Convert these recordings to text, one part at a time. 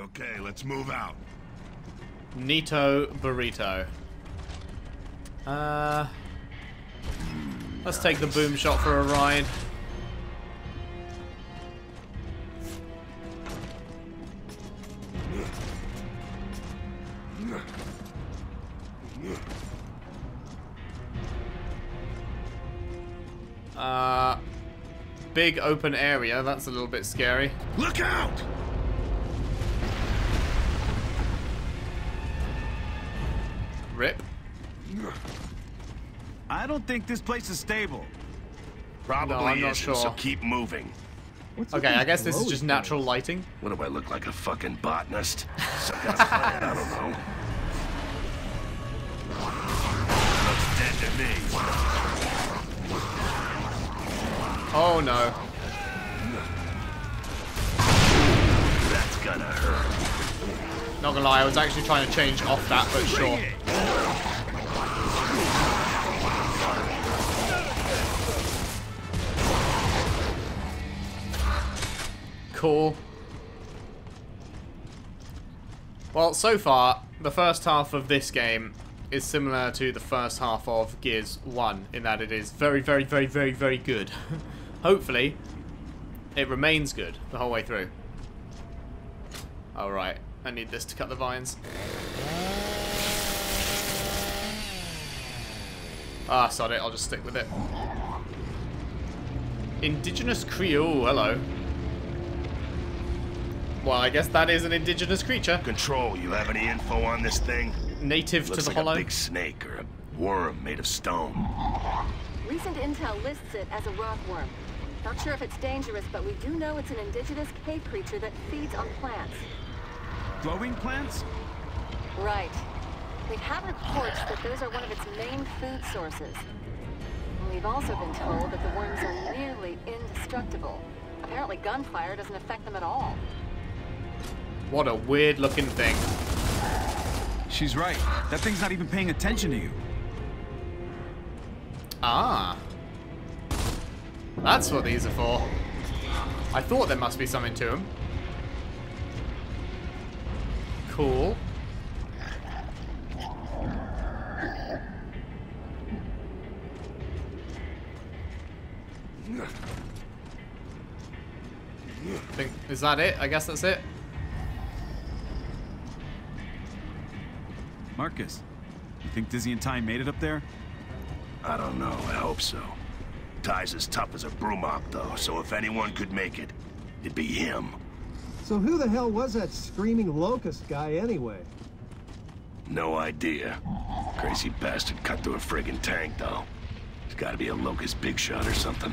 Okay, let's move out. Nito Burrito. Uh, let's take the boom shot for a ride. Uh, big open area. That's a little bit scary. Look out! Don't think this place is stable. Probably No, I'm not isn't, so keep moving. What's Okay, I guess this is just things? natural lighting. What do I look like, a fucking botanist? Some kind of plant, I don't know. Looks dead to me. Oh no. That's gonna hurt. Not gonna lie, I was actually trying to change off that, but sure. Cool. Well, so far, the first half of this game is similar to the first half of Gears 1 in that it is very, very, very, very, very good. Hopefully, it remains good the whole way through. Alright, I need this to cut the vines. Ah, sod it, I'll just stick with it. Indigenous Creole, hello. Well, I guess that is an indigenous creature. Control, you have any info on this thing? Native Looks to the like hollow. a big snake or a worm made of stone. Recent intel lists it as a rockworm. Not sure if it's dangerous, but we do know it's an indigenous cave creature that feeds on plants. Glowing plants? Right. We've had reports that those are one of its main food sources. And We've also been told that the worms are nearly indestructible. Apparently gunfire doesn't affect them at all. What a weird looking thing. She's right. That thing's not even paying attention to you. Ah. That's what these are for. I thought there must be something to them. Cool. Think, is that it? I guess that's it. Marcus, you think Dizzy and Tai made it up there? I don't know, I hope so. Tai's as tough as a Brumak, though, so if anyone could make it, it'd be him. So who the hell was that screaming locust guy anyway? No idea. Crazy bastard cut through a friggin' tank, though. He's gotta be a locust big shot or something.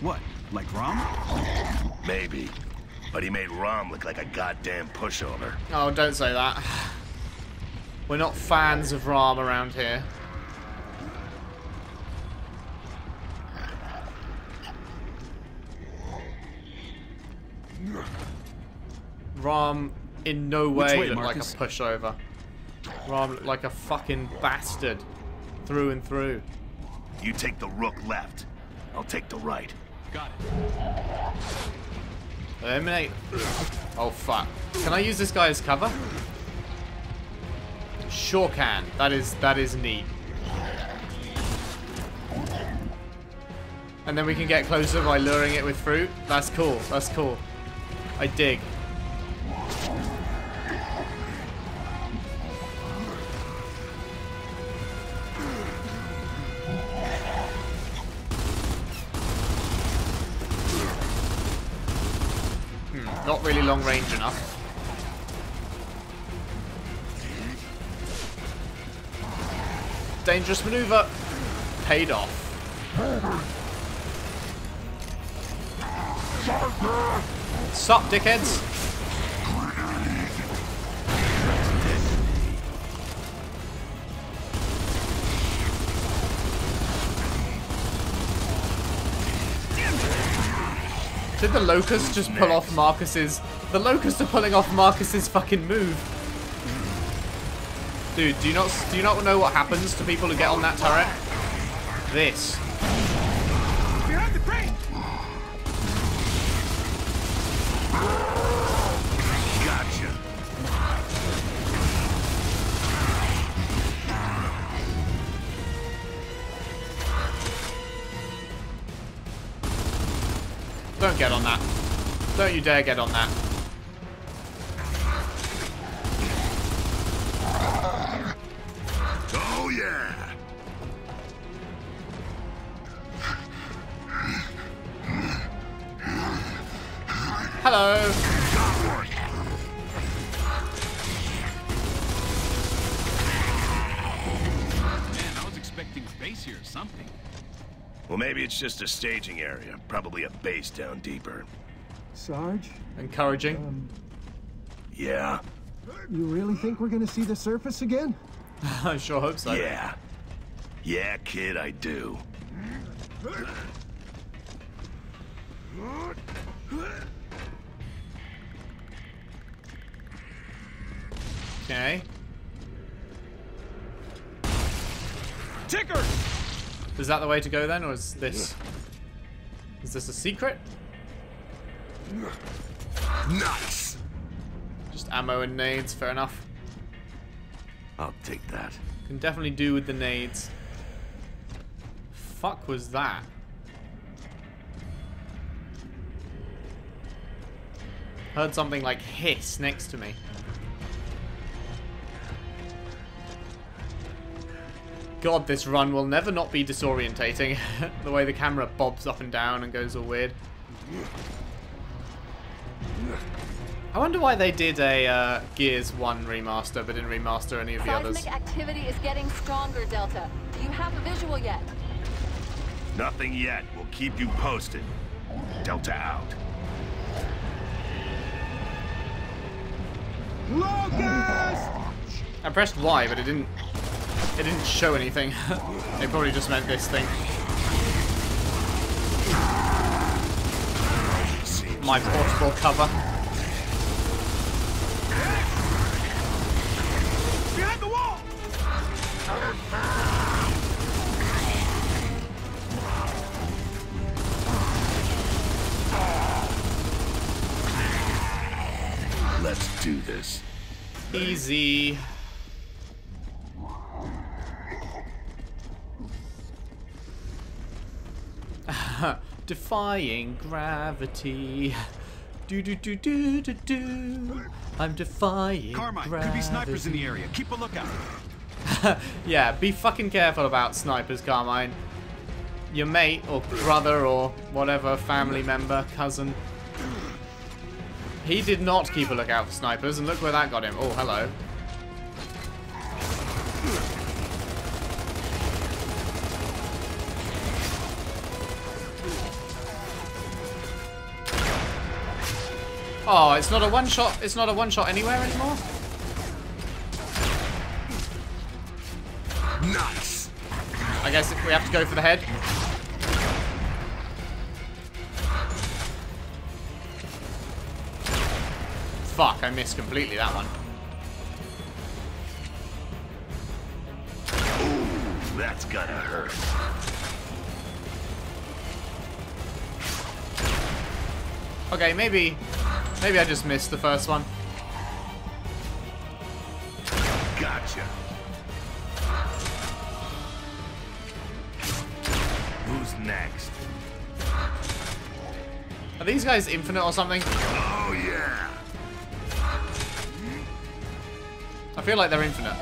What, like RAAM? Maybe. But he made RAAM look like a goddamn pushover. Oh, don't say that. We're not fans of RAAM around here. RAAM in no way way, looked like a pushover. RAAM looked like a fucking bastard. Through and through. You take the rook left. I'll take the right. Got it. Eliminate. Oh fuck. Can I use this guy as cover? Sure can. That is that is neat. And then we can get closer by luring it with fruit. That's cool. That's cool. I dig. Hmm, not really long range enough. Dangerous maneuver. Paid off. Sup, dickheads? Did the locust just pull off Marcus's... The locusts are pulling off Marcus's fucking move. Dude, do you not do you not know what happens to people who get on that turret? This. Gotcha. Don't get on that. Don't you dare get on that. It's just a staging area. Probably a base down deeper. Sarge, Encouraging. um, Yeah? you really think we're gonna see the surface again? I sure hope so. Yeah. Yeah, kid, I do. Okay. Ticker! Is that the way to go then, or is this... Is this a secret? Nice! Just ammo and nades, fair enough. I'll take that. Can definitely do with the nades. Fuck was that? Heard something like hiss next to me. God, this run will never not be disorientating. the way the camera bobs up and down and goes all weird. I wonder why they did a uh, Gears 1 remaster but didn't remaster any of the others. Seismic activity is getting stronger, Delta. Do you have a visual yet? Nothing yet. We'll keep you posted. Delta out. Locust! I pressed Y, but it didn't. It didn't show anything. it probably just meant this thing. My portable cover. Behind the wall! Let's do this. Easy. Defying gravity. Do do do do do do. I'm defying Carmine, gravity. could be snipers in the area. Keep a lookout. yeah, be fucking careful about snipers, Carmine. Your mate, or brother, or whatever, family member, cousin. He did not keep a lookout for snipers, and look where that got him. Oh, hello. Oh, it's not a one shot. It's not a one shot anywhere anymore. Nice! I guess if we have to go for the head. Fuck, I missed completely that one. Ooh, that's gonna hurt. Okay, maybe, maybe I just missed the first one. Gotcha. Who's next? Are these guys infinite or something? Oh, yeah! I feel like they're infinite.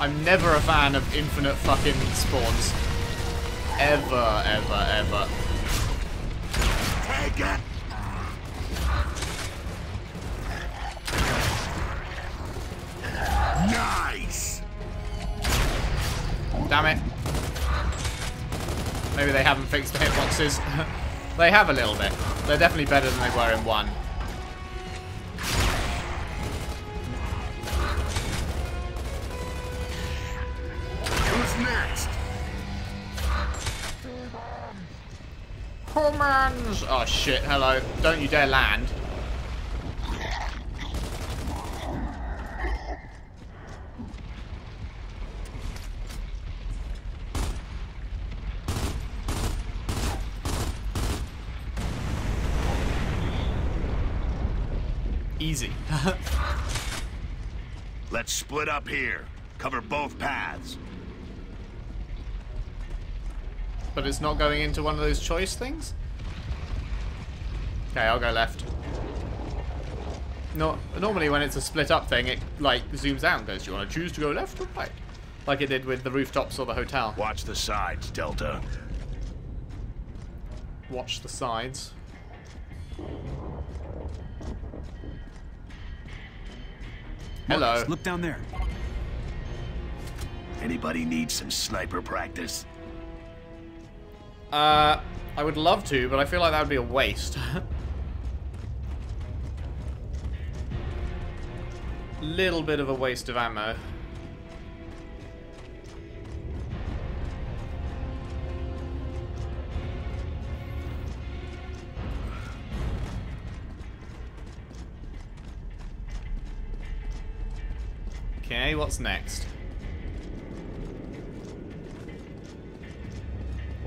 I'm never a fan of infinite fucking spawns. Ever, ever, ever. Take it! Nice! Damn it. Maybe they haven't fixed the hitboxes. they have a little bit. They're definitely better than they were in 1. Oh shit, hello. Don't you dare land. Easy. Let's split up here. Cover both paths. But it's not going into one of those choice things? Okay, I'll go left. No, normally when it's a split up thing, it like zooms out and goes, do you want to choose to go left or right? Like it did with the rooftops or the hotel. Watch the sides, Delta. Watch the sides. Hello. Marcus, look down there. Anybody need some sniper practice? Uh, I would love to, but I feel like that would be a waste. Little bit of a waste of ammo. Okay, what's next?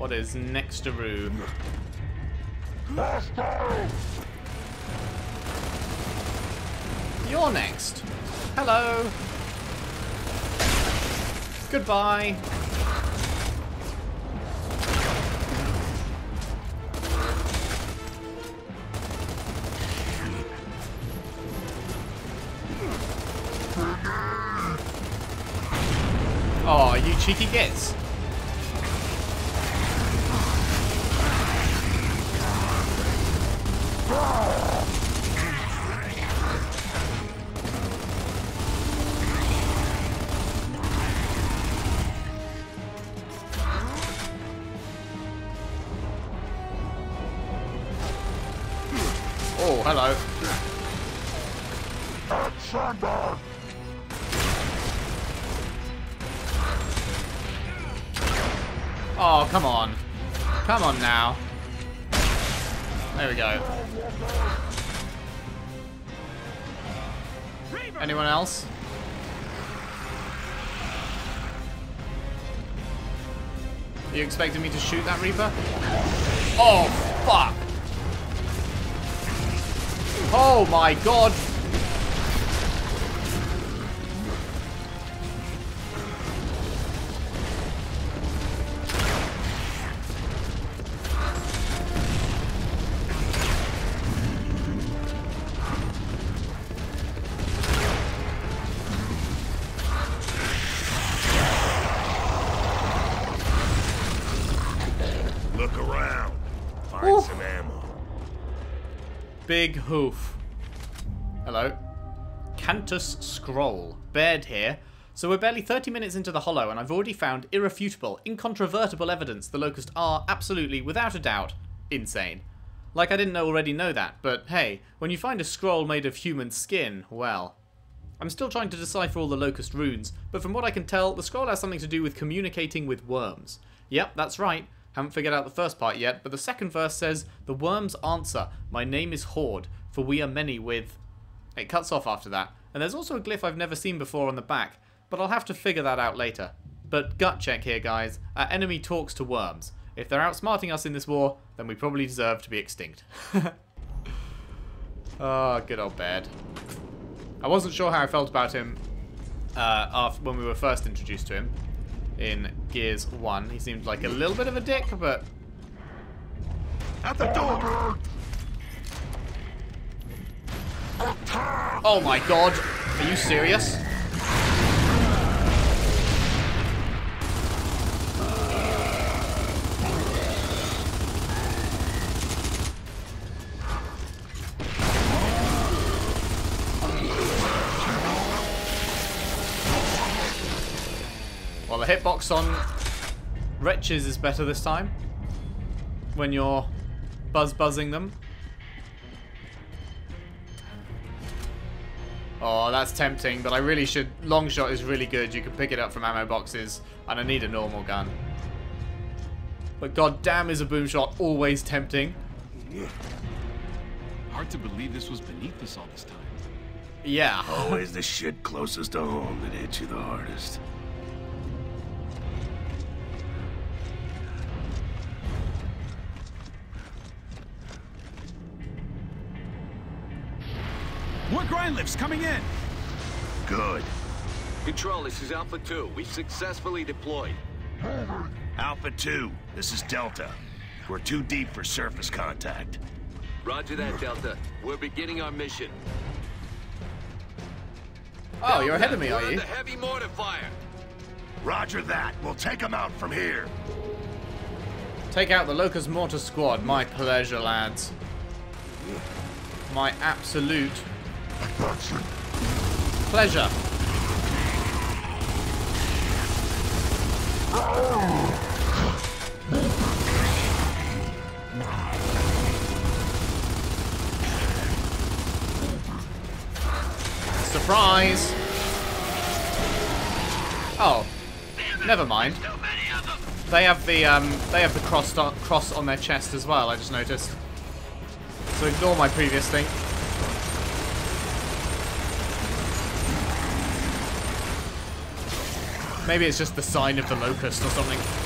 What is next to Roo? You're next. Hello. Goodbye. Oh, you cheeky gits. There we go. Anyone else? Are you expecting me to shoot that Reaper? Oh, fuck! Oh my god! Big hoof. Hello. Cantus Scroll. Baird here. So we're barely 30 minutes into the Hollow, and I've already found irrefutable, incontrovertible evidence the Locust are absolutely, without a doubt, insane. Like I didn't already know that, but hey, when you find a scroll made of human skin, well. I'm still trying to decipher all the Locust runes, but from what I can tell, the scroll has something to do with communicating with worms. Yep, that's right. Haven't figured out the first part yet, but the second verse says, The worms answer, My name is Horde, for we are many with. It cuts off after that, and there's also a glyph I've never seen before on the back, but I'll have to figure that out later. But gut check here, guys. Our enemy talks to worms. If they're outsmarting us in this war, then we probably deserve to be extinct. oh, good old Baird. I wasn't sure how I felt about him uh, after, when we were first introduced to him in Gears 1. He seemed like a little bit of a dick, but At the door! Oh my god. Are you serious? Well, the hitbox on Wretches is better this time. When you're buzz buzzing them. Oh, that's tempting, but I really should... Long shot is really good. You can pick it up from ammo boxes, and I need a normal gun. But goddamn is a boom shot always tempting. Hard to believe this was beneath us all this time. Yeah. Always the shit closest to home that hits you the hardest. More lifts coming in. Good. Control, this is Alpha 2. We've successfully deployed. Alpha 2, this is Delta. We're too deep for surface contact. Roger that, Delta. We're beginning our mission. Oh, you're ahead of me, We're you? under heavy mortar fire. Roger that. We'll take them out from here. Take out the Locust Mortar Squad. My pleasure, lads. My absolute pleasure. Surprise! Oh, never mind. They have the um, they have the cross cross on their chest as well. I just noticed. So ignore my previous thing. Maybe it's just the sign of the locust or something.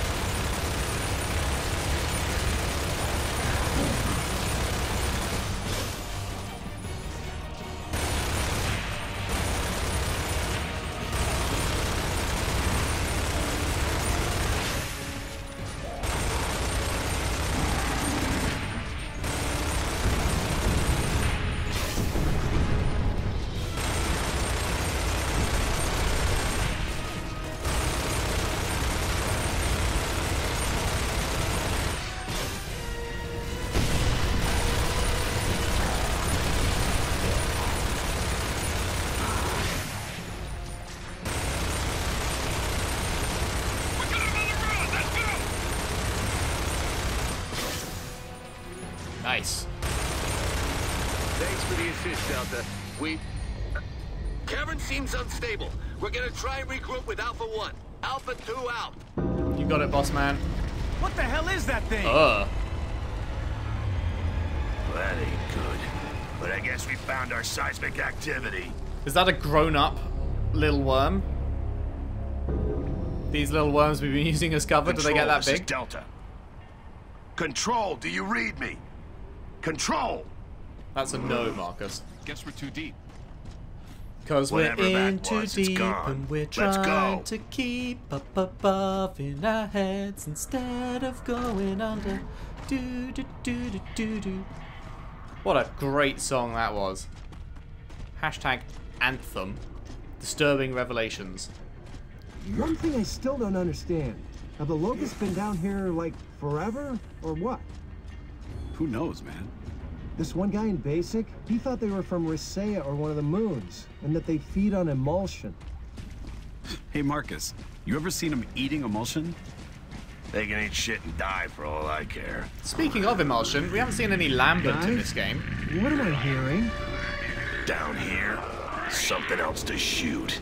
Nice. Thanks for the assist, Delta. We... Kevin seems unstable. We're gonna try and regroup with Alpha 1. Alpha 2 out. You got it, boss man. What the hell is that thing? Ugh. Well, that ain't good. But I guess we found our seismic activity. Is that a grown-up little worm? These little worms we've been using as cover, do they get that this is big? Delta. Control, do you read me? Control! That's a no, Marcus. Guess we're too deep. Cause we're in too was, it's deep gone. and we're Let's trying go. to keep up above in our heads instead of going under. Do do do do do do. What a great song that was. Hashtag anthem. Disturbing revelations. One thing I still don't understand. Have the locusts been down here, like, forever? Or what? Who knows, man? This one guy in Basic, he thought they were from Ricea or one of the moons, and that they feed on Imulsion. Hey, Marcus, you ever seen them eating Imulsion? They can eat shit and die for all I care. Speaking of Imulsion, we haven't seen any Lambent in this game. What am I hearing? Down here, something else to shoot.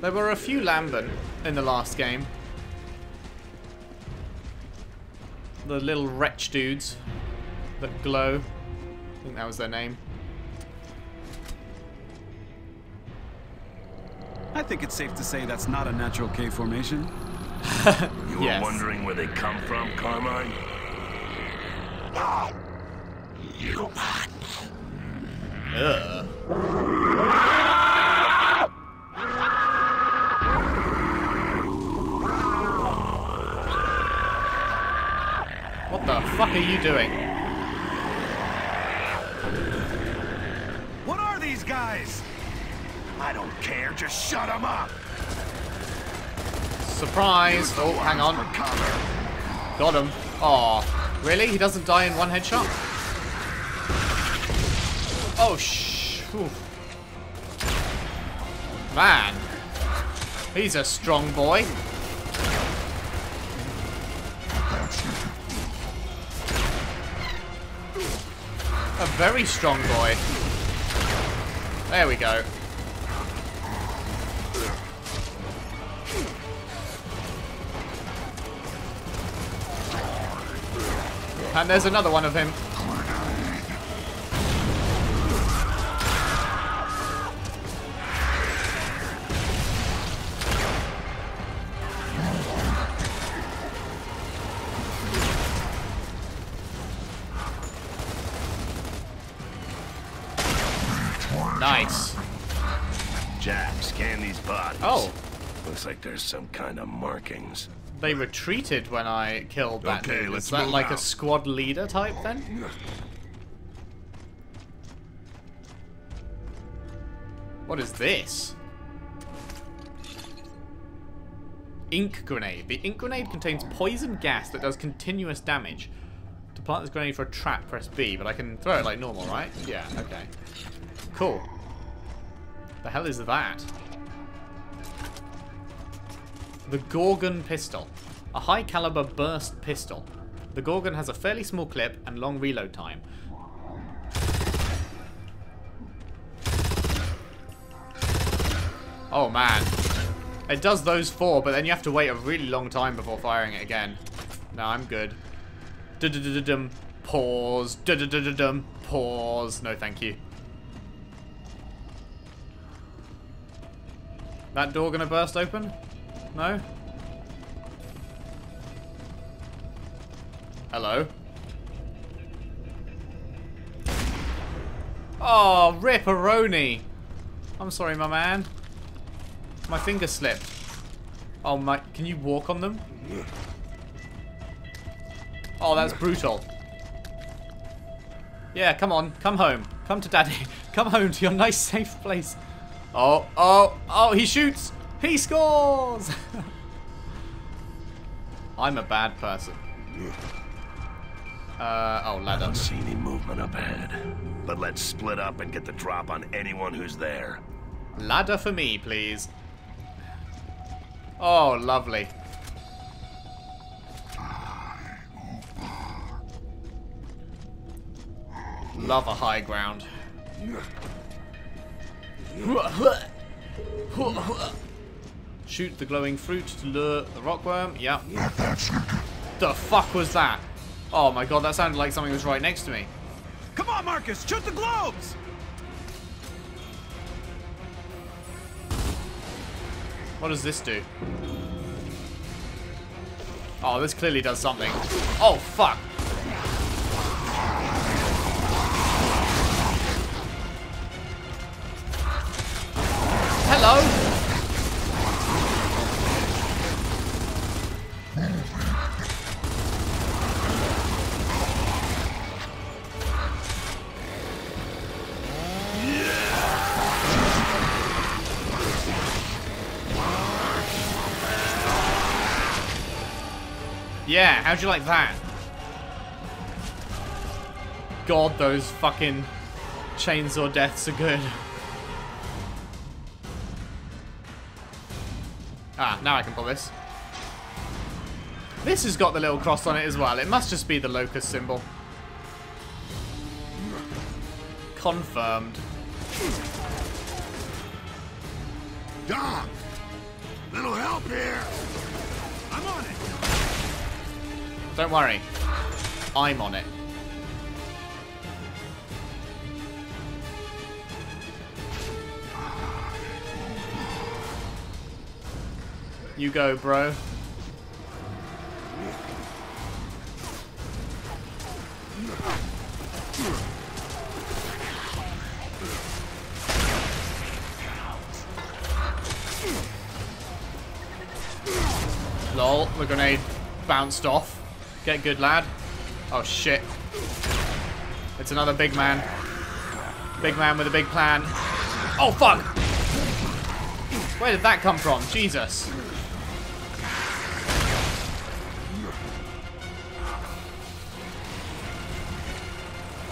There were a few Lambent in the last game. The little wretch dudes that glow. I think that was their name. I think it's safe to say that's not a natural cave formation. You were Yes. wondering where they come from, Carmine? Ugh. What the fuck are you doing? Guys? I don't care, just shut them up! Surprise! Oh, hang on. Got him. Aw. Really? He doesn't die in one headshot? Oh, shh. Man. He's a strong boy. A very strong boy. There we go. And there's another one of him. Like there's some kind of markings. They retreated when I killed that Okay, dude. let's Is that like a squad leader type then? What is this? Ink grenade. The ink grenade contains poison gas that does continuous damage. To plant this grenade for a trap, press B, but I can throw it like normal, right? Yeah, okay. Cool. The hell is that? The Gorgon pistol. A high caliber burst pistol. The Gorgon has a fairly small clip and long reload time. Oh man. It does those four, but then you have to wait a really long time before firing it again. No, I'm good. Du-du-du-du-dum. Pause. Du-du-du-du-dum. Pause. No, thank you. That door gonna burst open? No? Hello? Oh, ripperoni! I'm sorry, my man. My finger slipped. Oh my, can you walk on them? Oh, that's brutal. Yeah, come on, come home. Come to daddy. Come home to your nice safe place. Oh, oh, oh, he shoots! He scores! I'm a bad person. Uh, oh, ladder. I don't see any movement up ahead. But let's split up and get the drop on anyone who's there. Ladder for me, please. Oh, lovely. Love a high ground. Shoot the glowing fruit to lure the rockworm. Yep. The fuck was that? Oh my god, that sounded like something was right next to me. Come on, Marcus, shoot the globes! What does this do? Oh, this clearly does something. Oh, fuck. Hello? Yeah, how'd you like that? God, those fucking chainsaw deaths are good. Ah, now I can pull this. This has got the little cross on it as well. It must just be the locust symbol. Confirmed. Doc! Little help here! Don't worry. I'm on it. You go, bro. Lol, the grenade bounced off. Get good, lad. Oh, shit. It's another big man. Big man with a big plan. Oh, fuck! Where did that come from? Jesus.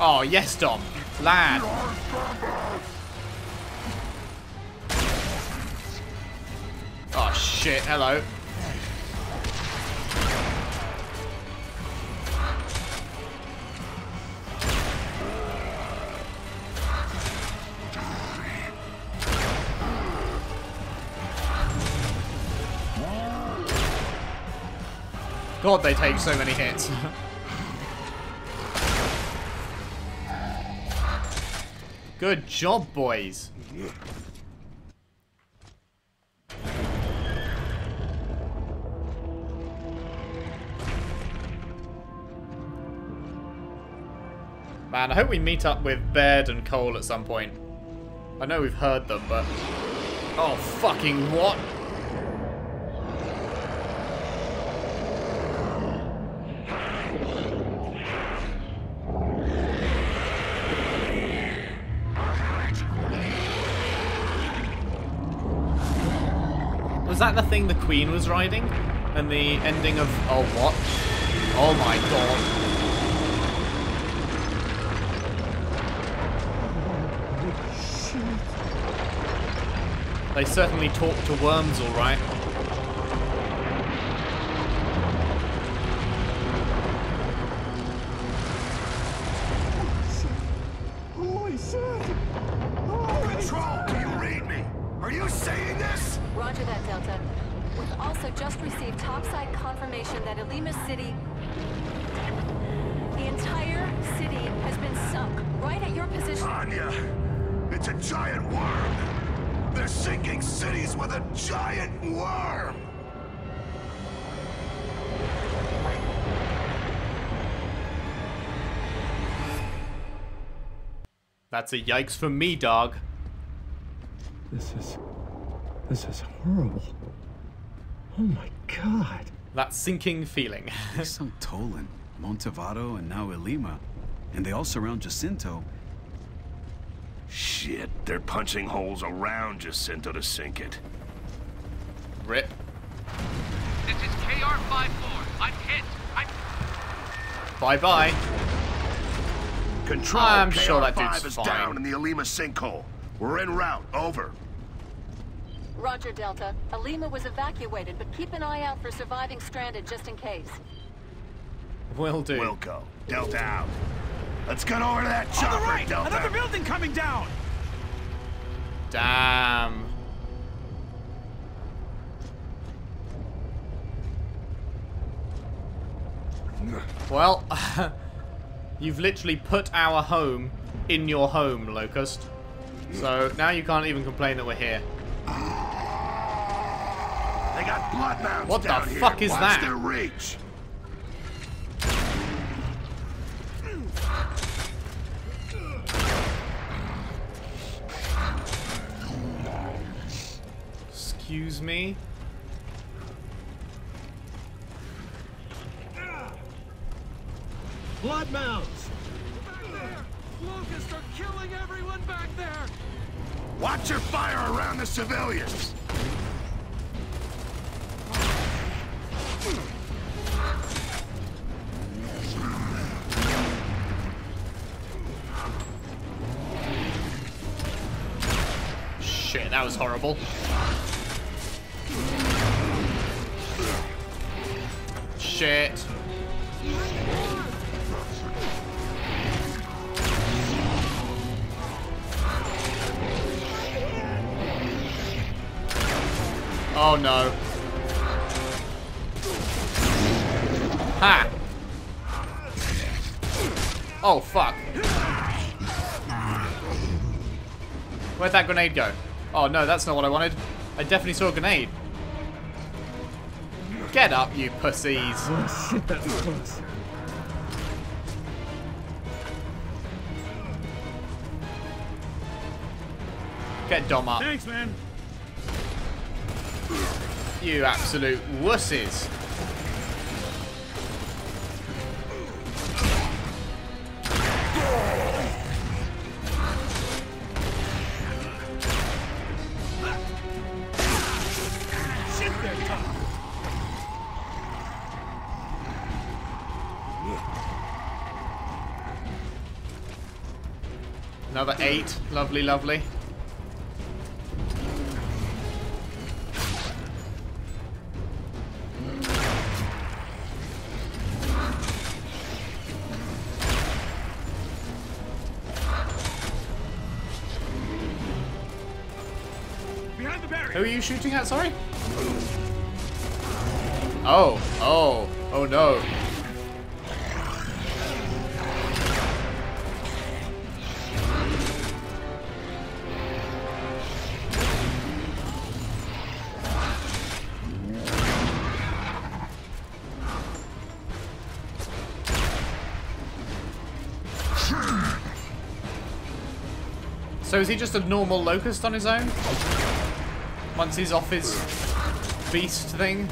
Oh, yes, Dom. Lad. Oh, shit. Hello. God, they take so many hits. Good job, boys. Man, I hope we meet up with Baird and Cole at some point. I know we've heard them, but... Oh, fucking what? That the thing the Queen was riding? And the ending of oh what? Oh my god. They certainly talk to worms, alright. That's a yikes for me, dog. This is. This is horrible. Oh my god. That sinking feeling. They sunk Tollen, Montevado, and now Ilima. And they all surround Jacinto. Shit, they're punching holes around Jacinto to sink it. Rip. This is KR-54. I'm hit. I'm... Bye bye. Control, I'm sure that KR-5 dude's is fine. down in the Ilima sinkhole. We're en route. Over. Roger, Delta. Ilima was evacuated, but keep an eye out for surviving stranded just in case. Will do. Wilco, Delta out. Let's get over to that On chopper, the right! Delta. Another building coming down! Damn. Well, you've literally put our home in your home, Locust. So now you can't even complain that we're here. They got Bloodmounts What the here. fuck is Watch that? their reach. Excuse me? Bloodmounts! Locusts are killing everyone back there! Watch your fire around the civilians. Shit, that was horrible. Shit. Oh no. Ha! Oh fuck. Where'd that grenade go? Oh no, that's not what I wanted. I definitely saw a grenade. Get up, you pussies. Oh shit, close. Get Dom up. Thanks, man. You absolute wusses. Another eight. Lovely, lovely. You shooting at, sorry? Oh, oh, oh no. So is he just a normal locust on his own? Once he's off his beast thing?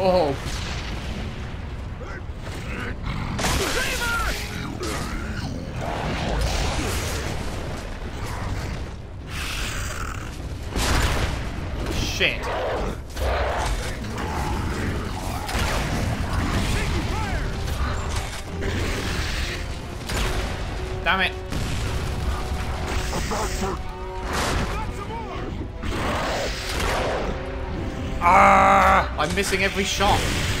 Oh. Shit. Missing every shot.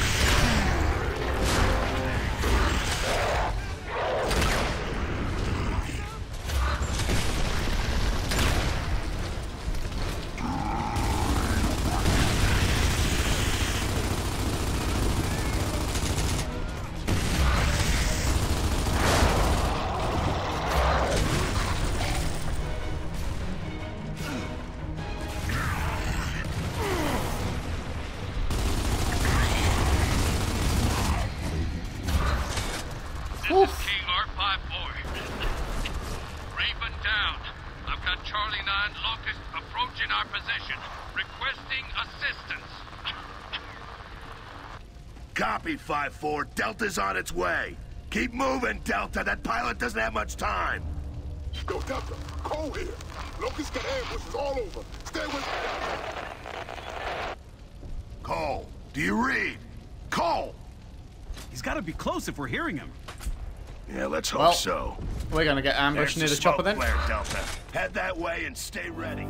Copy, 5-4. Delta's on its way. Keep moving, Delta. That pilot doesn't have much time. Yo, Delta, Cole here. Locust got ambushes all over. Stay with me. Cole, do you read? Cole! He's got to be close if we're hearing him. Yeah, let's hope Well, so. We're gonna get ambushed near There's the chopper smoke then. flare, Delta. Head that way and stay ready.